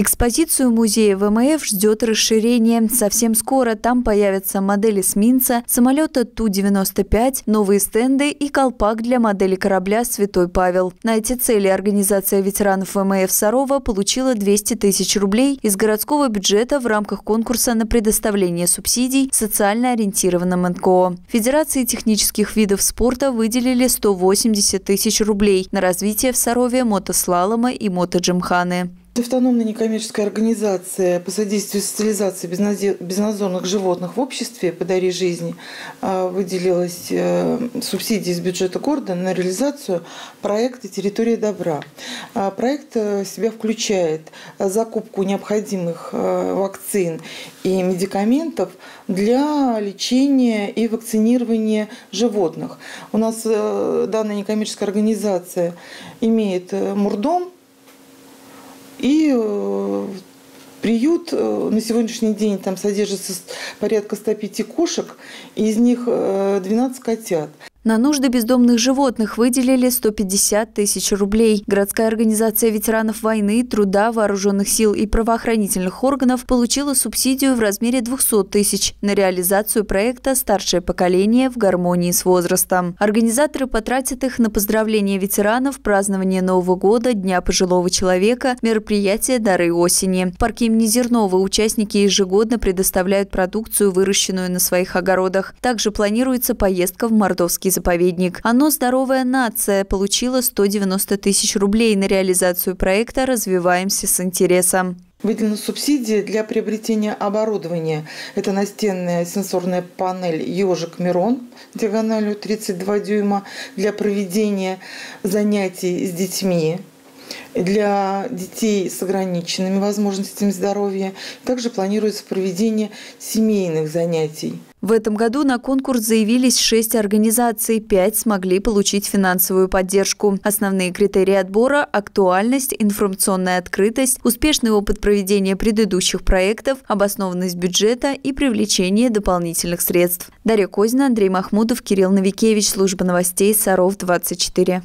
Экспозицию музея ВМФ ждет расширение. Совсем скоро там появятся модели эсминца, самолета Ту-95, новые стенды и колпак для модели корабля «Святой Павел». На эти цели организация ветеранов ВМФ Сарова получила 200 тысяч рублей из городского бюджета в рамках конкурса на предоставление субсидий социально ориентированным НКО. Федерации технических видов спорта выделили 180 тысяч рублей на развитие в Сарове мотослалома и мотоджимханы. Автономная некоммерческая организация по содействию социализации безнадзорных животных в обществе «Подари жизни» а, выделилась э, субсидии из бюджета города на реализацию проекта «Территория добра». А, проект э, себя включает закупку необходимых э, вакцин и медикаментов для лечения и вакцинирования животных. У нас данная некоммерческая организация имеет мурдом, и э, приют э, на сегодняшний день там содержится порядка 105 кошек, из них 12 э, котят. На нужды бездомных животных выделили 150 тысяч рублей. Городская организация ветеранов войны, труда, вооруженных сил и правоохранительных органов получила субсидию в размере 200 тысяч на реализацию проекта «Старшее поколение в гармонии с возрастом». Организаторы потратят их на поздравление ветеранов, празднование Нового года, Дня пожилого человека, мероприятия «Дары осени». В парке имени Зернова участники ежегодно предоставляют продукцию, выращенную на своих огородах. Также планируется поездка в Мордовский заповедник. Оно «Здоровая нация» получило 190 тысяч рублей на реализацию проекта «Развиваемся с интересом». Выделена субсидия для приобретения оборудования. Это настенная сенсорная панель «Ежик Мирон» диагональю 32 дюйма для проведения занятий с детьми для детей с ограниченными возможностями здоровья. Также планируется проведение семейных занятий. В этом году на конкурс заявились шесть организаций, пять смогли получить финансовую поддержку. Основные критерии отбора – актуальность, информационная открытость, успешный опыт проведения предыдущих проектов, обоснованность бюджета и привлечение дополнительных средств. Дарья Козина, Андрей Махмудов, Кирилл Новикевич, служба новостей Саров 24.